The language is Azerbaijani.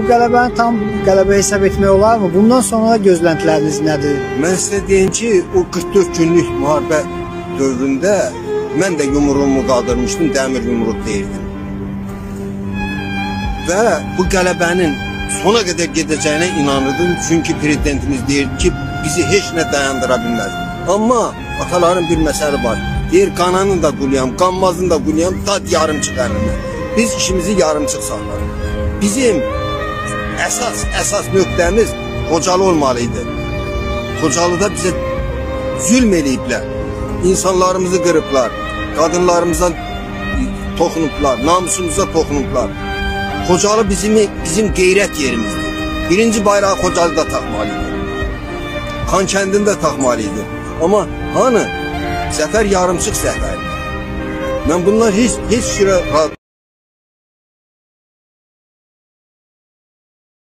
Bu qələbəni tam qələbə hesab etmək olarmı? Bundan sonra gözləntiləriniz nədir? Mən sizə deyim ki, o 44 günlük müharibə dövründə mən də yumruğumu qaldırmışdım, dəmir yumruq deyirdim. Və bu qələbənin sona qədər gedəcəyinə inanırdım. Çünki prezidentimiz deyir ki, bizi heç nə dayandıra bilməz. Amma ataların bir məsəli var. Deyir qananın da quluyam, qanmazın da quluyam, dad yarım çıxarım. Biz işimizi yarımçıq saxlarıq. Bizim esas esas nöktemiz Kocalı olmalıydı. Kocalı'da bize zulmediyipler. İnsanlarımızı kırıplar. Kadınlarımıza tokunuplar. Namusumuza tokunuplar. Kocalı bizim, bizim gayret yerimizdir. Birinci bayrağı Kocalı'da takmalıydı. Kan kendinde takmalıydı. Ama hani Zafer yarımçıq zəhərdir. Mən bunlar heç heç yerə